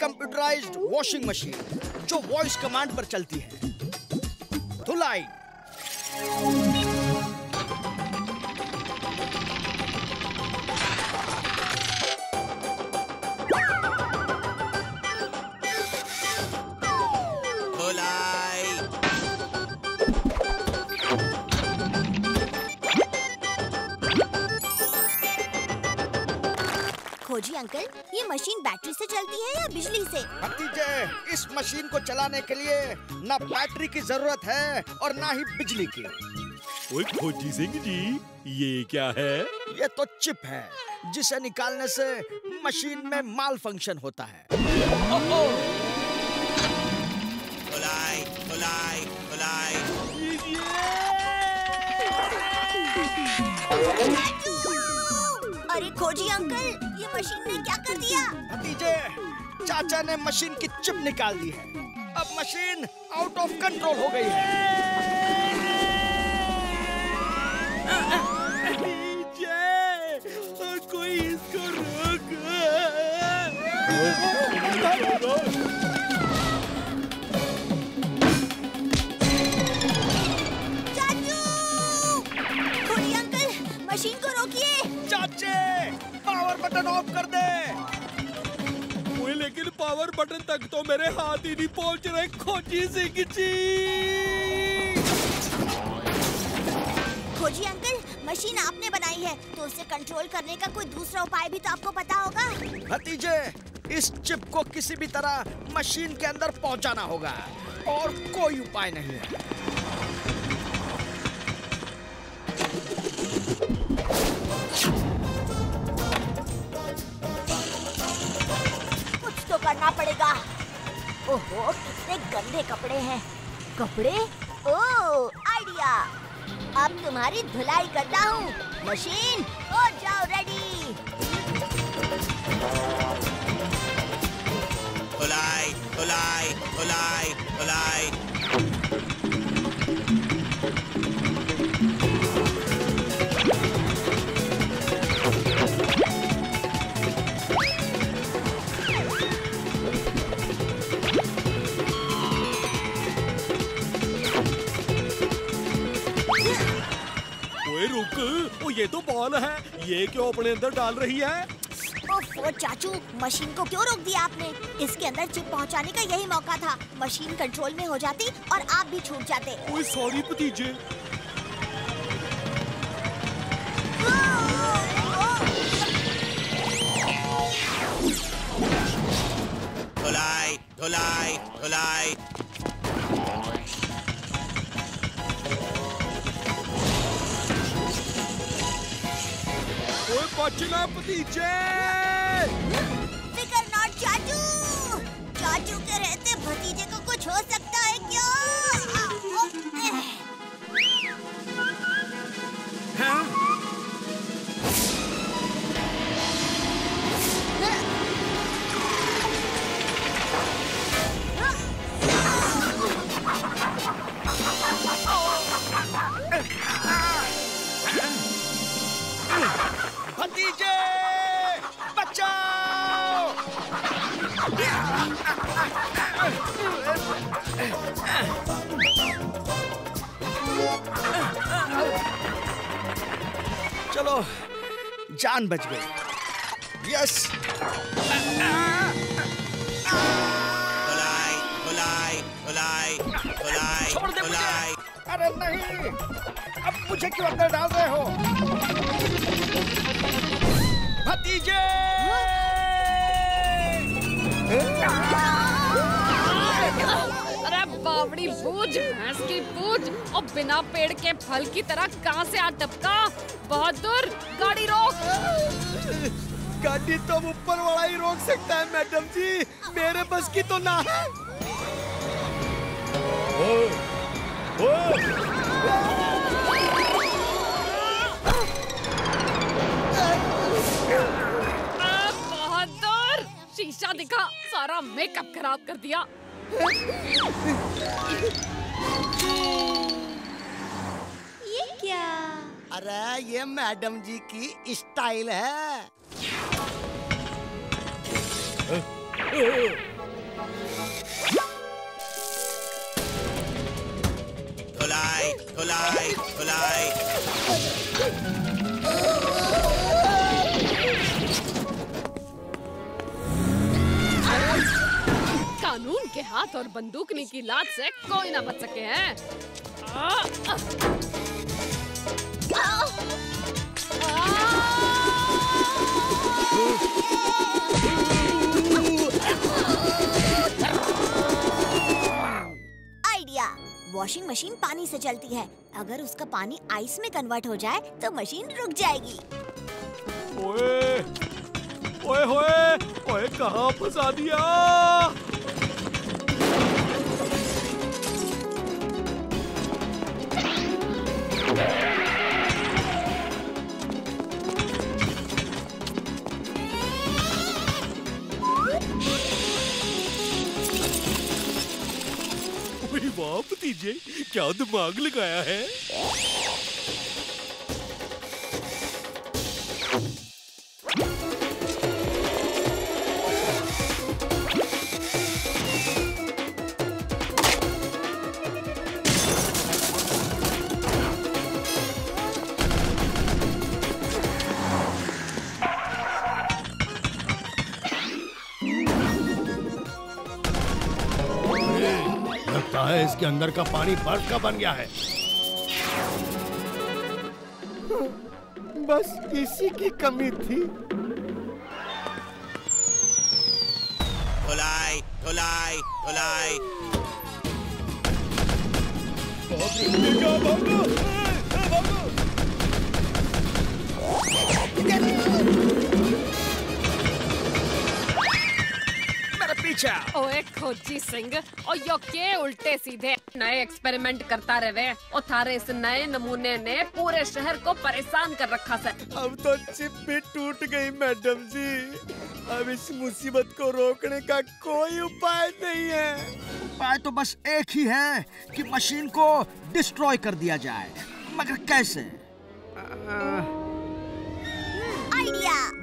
Computerised washing machine जो voice command पर चलती है। धुलाई। खोजी अंकल ये मशीन बैटरी से चलती है या बिजली से? भतीजे इस मशीन को चलाने के लिए ना बैटरी की ज़रूरत है और ना ही बिजली की। ओए खोजी सिंह जी ये क्या है? ये तो चिप है जिसे निकालने से मशीन में माल फ़ंक्शन होता है। धुलाई धुलाई धुलाई अरे खोजी अंकल ये मशीन ने क्या कर दिया? भतीजे चाचा ने मशीन की चिप निकाल दी है। अब मशीन आउट ऑफ़ कंट्रोल हो गई है। कोई इसको रोक। बटन ऑफ़ कर दे। ओए लेकिन पावर बटन तक तो मेरे हाथ ही नहीं पहुँच रहे खोजी सिंह जी खोजी अंकल मशीन आपने बनाई है तो उसे कंट्रोल करने का कोई दूसरा उपाय भी तो आपको पता होगा। भतीजे इस चिप को किसी भी तरह मशीन के अंदर पहुंचाना होगा और कोई उपाय नहीं है। करना पड़ेगा। ओहो, कितने गंदे कपड़े हैं। कपड़े? Oh, idea. अब तुम्हारी धुलाई करता हूँ। मशीन हो जाओ रेडी धुलाई धुलाई धुलाई धुलाई। है ये क्यों अपने अंदर डाल रही है? ओफो चाचू मशीन को क्यों रोक दिया आपने? इसके अंदर चिप पहुँचाने का यही मौका था। मशीन कंट्रोल में हो जाती और आप भी छूट जाते। ओए सॉरी भतीजे। धुलाई धुलाई धुलाई। बचना भतीजे। फिकर नॉट चाचू। चाचू के रहते भतीजे को कुछ हो सकता जान बच गई। यस। अरे नहीं। अब मुझे क्यों अंदर डाल रहे हो? भतीजे! बावड़ी बूझ भैंस की पूछ और बिना पेड़ के फल की तरह कहाँ से आ टपका? बहादुर गाड़ी रोक। गाड़ी तो ऊपर वाला ही रोक सकता है मैडम जी। मेरे बस की तो ना है। आ, बहादुर शीशा दिखा सारा मेकअप खराब कर दिया। ये क्या? अरे ये मैडम जी की स्टाइल है। धुलाई धुलाई धुलाई। कानून के हाथ और बंदूकनी की लात से कोई ना बच सके हैं। आइडिया। वॉशिंग मशीन पानी से चलती है। अगर उसका पानी आइस में कन्वर्ट हो जाए तो मशीन रुक जाएगी। ओए ओए होए ओए कहाँ फंसा दिया? वाह भतीजे क्या दिमाग लगाया है? इसके अंदर का पानी बर्फ़ का बन गया है। बस इसी की कमी थी। धुलाई धुलाई धुलाई। मेरे पीछे। ओए खोजी सिंह और यो के उल्टे सीधे नए एक्सपेरिमेंट करता रहे? और थारे इस नए नमूने ने पूरे शहर को परेशान कर रखा से। अब तो चिप भी टूट गई मैडम जी। अब इस मुसीबत को रोकने का कोई उपाय नहीं है। उपाय तो बस एक ही है कि मशीन को डिस्ट्रॉय कर दिया जाए। मगर कैसे? आइडिया।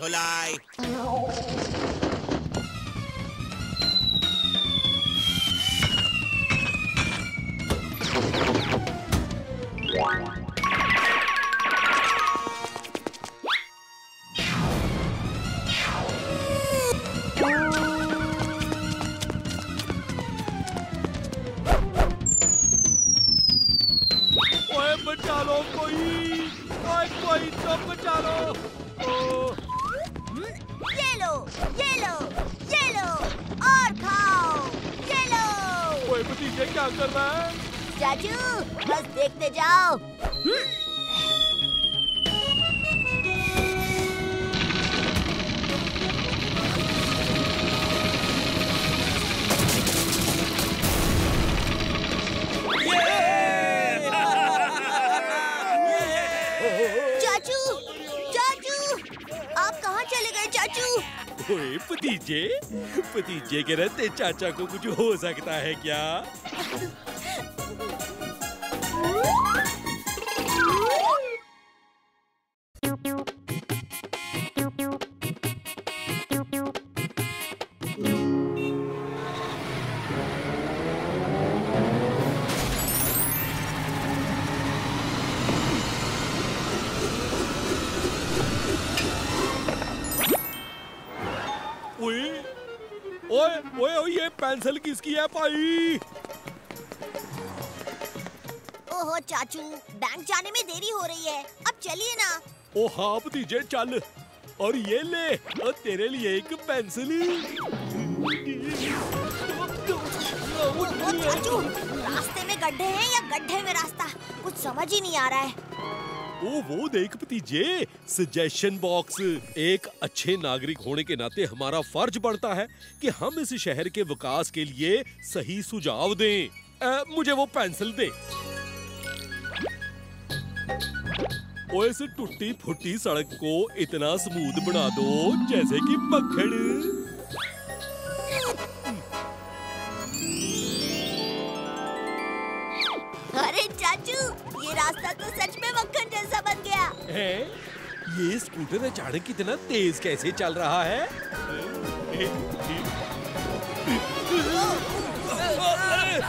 धुलाई पतीजे भतीजे भतीजे के रहते चाचा को कुछ हो सकता है क्या? ओए ओए ओए ये पेंसिल किसकी है भाई? ओहो चाचू बैंक जाने में देरी हो रही है। अब चलिए ना। ओ हाँ भतीजे चल। और ये ले और तेरे लिए एक पेंसिल चाचू रास्ते में गड्ढे हैं या गड्ढे में रास्ता? कुछ समझ ही नहीं आ रहा है। ओ वो देख भतीजे सजेशन बॉक्स एक अच्छे नागरिक होने के नाते हमारा फ़र्ज़ बनता है कि हम इस शहर के विकास के लिए सही सुझाव दें। अ, मुझे वो पेंसिल दे। ओए इस टूटी फुटी सड़क को इतना स्मूथ बना दो जैसे कि मक्खन। है ये स्कूटर अचानक कितना तेज कैसे चल रहा है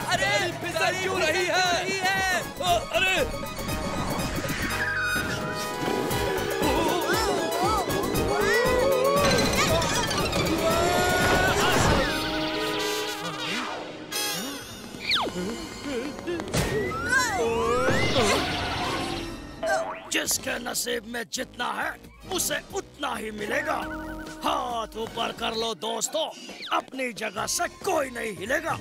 अरे फिसल क्यों रही है अरे नसीब में जितना है उसे उतना ही मिलेगा। हाथ ऊपर कर लो दोस्तों अपनी जगह से कोई नहीं हिलेगा।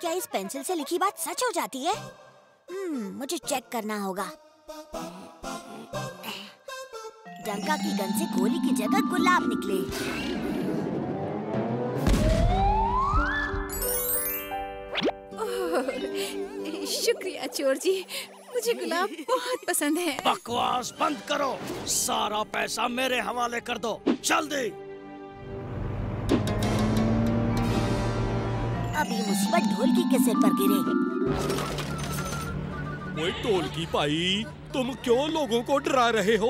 क्या इस पेंसिल से लिखी बात सच हो जाती है? हम्म, मुझे चेक करना होगा। डंका की गन से गोली की जगह गुलाब निकले। शुक्रिया चोर जी। मुझे गुलाब बहुत पसंद है। बकवास बंद करो। सारा पैसा मेरे हवाले कर दो। जल्दी। अब ये मुसीबत ढोलकी के सिर पर गिरे। ओए टोल की पाई तुम क्यों लोगों को डरा रहे हो?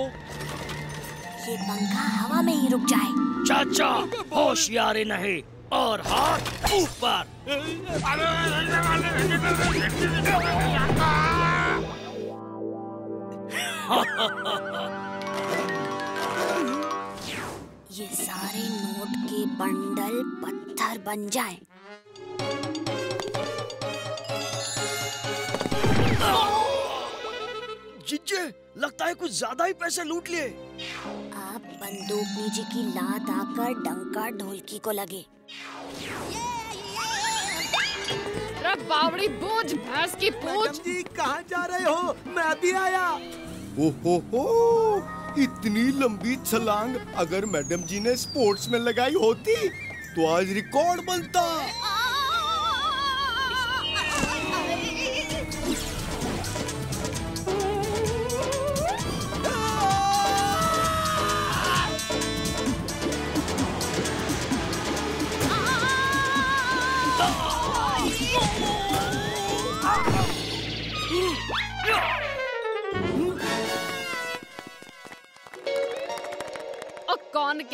ये पंखा हवा में ही रुक जाए। चाचा होशियारी नहीं। और हाथ ऊपर। ये सारे नोट के बंडल पत्थर बन जाए। जीजे लगता है कुछ ज़्यादा ही पैसे लूट लिए। आप बंदूक नीचे की लात आकर डंका ढोलकी को लगे। अरे बावड़ी बोझ भैंस की पूछ। जी कहाँ जा रहे हो? मैं भी आया। ओहो हो इतनी लंबी छलांग अगर मैडम जी ने स्पोर्ट्स में लगाई होती तो आज रिकॉर्ड बनता।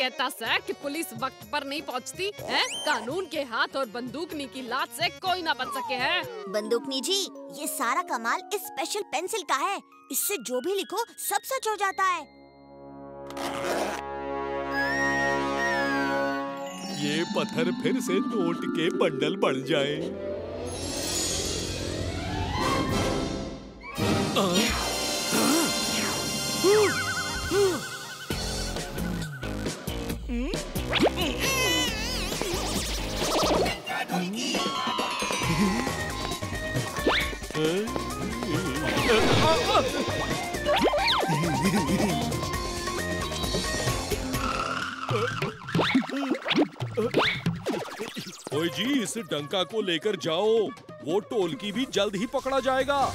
कहता है कि पुलिस वक्त पर नहीं पहुँचती है? कानून के हाथ और बंदूकनी की लात से कोई ना बच सके है? बंदूकनी जी ये सारा कमाल इस स्पेशल पेंसिल का है। इससे जो भी लिखो सब सच हो जाता है। ये पत्थर फिर से नोट के बंडल बढ़ जाए। ओए जी इस डंका को लेकर जाओ। वो टोलकी भी जल्द ही पकड़ा जाएगा।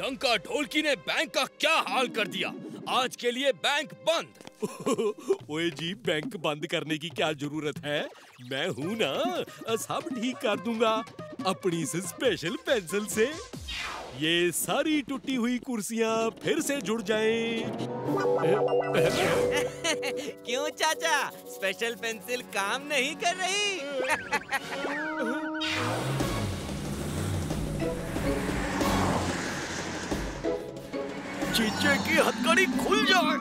डंका ढोलकी ने बैंक का क्या हाल कर दिया? आज के लिए बैंक बंद। ओए जी बैंक बंद करने की क्या ज़रूरत है? मैं हूँ ना सब ठीक कर दूँगा। अपनी इस स्पेशल पेंसिल से। ये सारी टूटी हुई कुर्सियाँ फिर से जुड़ जाएँ। क्यों चाचा स्पेशल पेंसिल काम नहीं कर रही चीचे की हथकड़ी खुल जाए?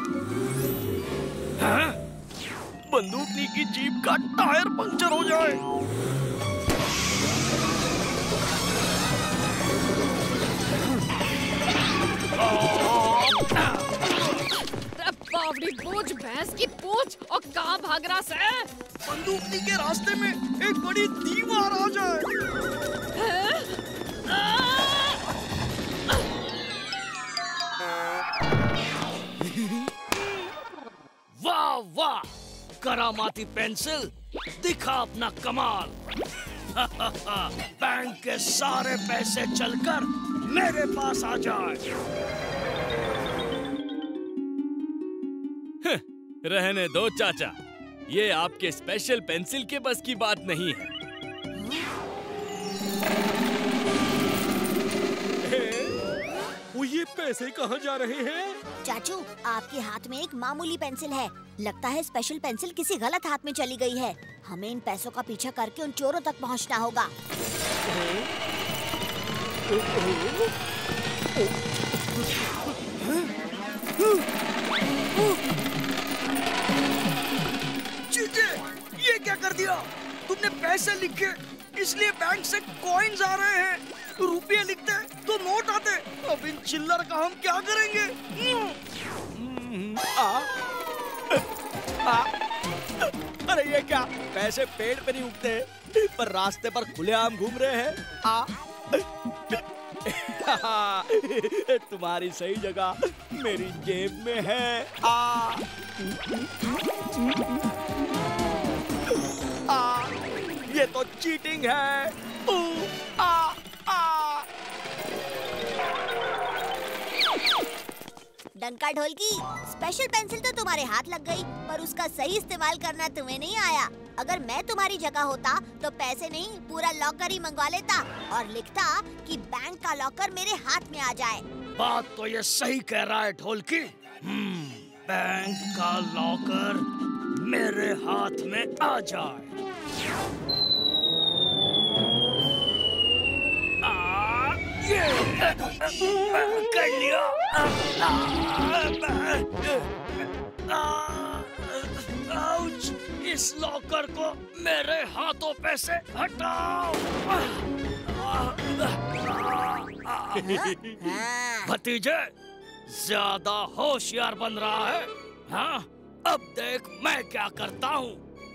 बंदूकनी की जीप का टायर पंचर हो जाए बूझ भैंस की पूछ और कहाँ भाग रहा से? बंदूकनी के रास्ते में एक बड़ी दीवार आ जाए। वाह वाह करामाती पेंसिल दिखा अपना कमाल। बैंक के सारे पैसे चलकर मेरे पास आ जाए। रहने दो चाचा। ये आपके स्पेशल पेंसिल के बस की बात नहीं है। वो ये पैसे कहाँ जा रहे हैं? चाचू आपके हाथ में एक मामूली पेंसिल है। लगता है स्पेशल पेंसिल किसी गलत हाथ में चली गई है। हमें इन पैसों का पीछा करके उन चोरों तक पहुँचना होगा। चीजे। ये क्या कर दिया? तुमने पैसे लिखे, इसलिए बैंक से कॉइन्स आ रहे हैं। रुपये लिखते तो नोट आते अब इन चिल्लर का हम क्या करेंगे? अरे ये क्या? पैसे पेड़ पे नहीं उगते पर रास्ते पर खुलेआम घूम रहे हैं। आ। तुम्हारी सही जगह मेरी जेब में है। आ। ये तो चीटिंग है। ऊ, आ आ। डंका ढोलकी स्पेशल पेंसिल तो तुम्हारे हाथ लग गई पर उसका सही इस्तेमाल करना तुम्हें नहीं आया। अगर मैं तुम्हारी जगह होता तो पैसे नहीं पूरा लॉकर ही मंगवा लेता और लिखता कि बैंक का लॉकर मेरे हाथ में आ जाए। बात तो ये सही कह रहा है ढोलकी। हम्म, बैंक का लॉकर मेरे हाथ में आ जाए। ये कर लिया आउच! इस लॉकर को मेरे हाथों पे से हटाओ। भतीजे, ज़्यादा होशियार बन रहा है हाँ? अब देख मैं क्या करता हूँ।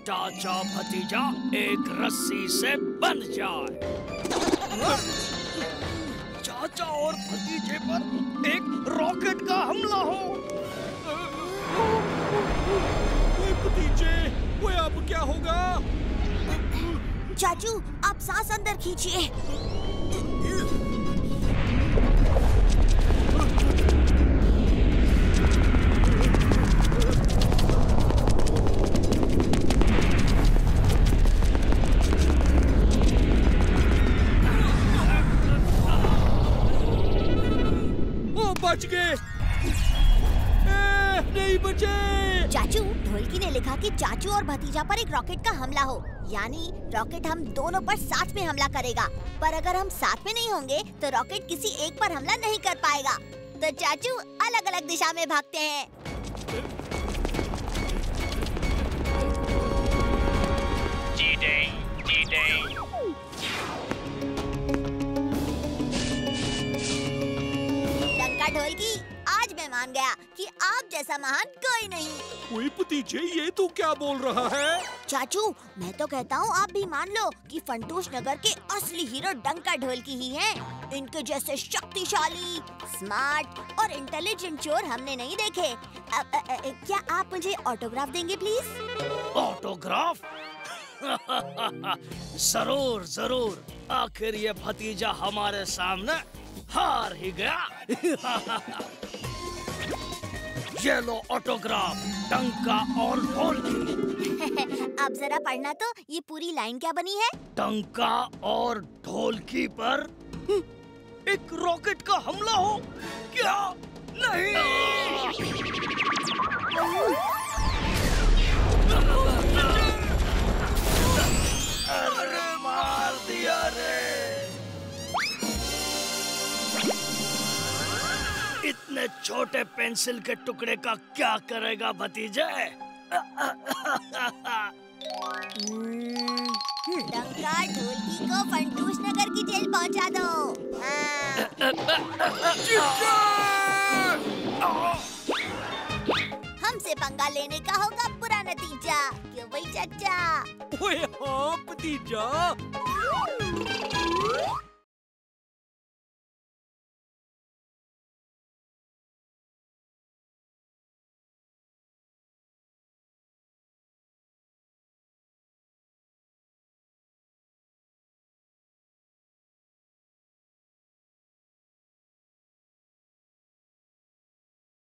चाचा भतीजा, एक रस्सी से बंध जाए। चाचा और भतीजे पर एक रॉकेट का हमला हो। भतीजे वो अब क्या होगा? चाचू, आप सांस अंदर खींचिए। भतीजा पर एक रॉकेट का हमला हो। यानी रॉकेट हम दोनों पर साथ में हमला करेगा। पर अगर हम साथ में नहीं होंगे तो रॉकेट किसी एक पर हमला नहीं कर पाएगा। तो चाचू अलग अलग दिशा में भागते हैं। आप जैसा महान कोई नहीं। भतीजे ये तू क्या बोल रहा है? चाचू मैं तो कहता हूँ आप भी मान लो कि फंटूश नगर के असली हीरो डंका ढोलकी ही हैं। इनके जैसे शक्तिशाली स्मार्ट और इंटेलिजेंट चोर हमने नहीं देखे। अ, अ, अ, क्या आप मुझे ऑटोग्राफ देंगे प्लीज़? ऑटोग्राफ? ज़रूर ज़रूर। आखिर ये भतीजा हमारे सामने हार ही गया। ये लो ऑटोग्राफ टंका और ढोलकी आप जरा पढ़ना तो ये पूरी लाइन क्या बनी है? टंका और ढोलकी पर एक रॉकेट का हमला हो? क्या? नहीं! इतने छोटे पेंसिल के टुकड़े का क्या करेगा भतीजे? हम्म, डंका ढोलकी को फंटूश नगर की जेल पहुँचा दो। हाँ। हमसे पंगा लेने का होगा बुरा नतीजा। क्यों भाई चाचा? ओए हाँ भतीजा।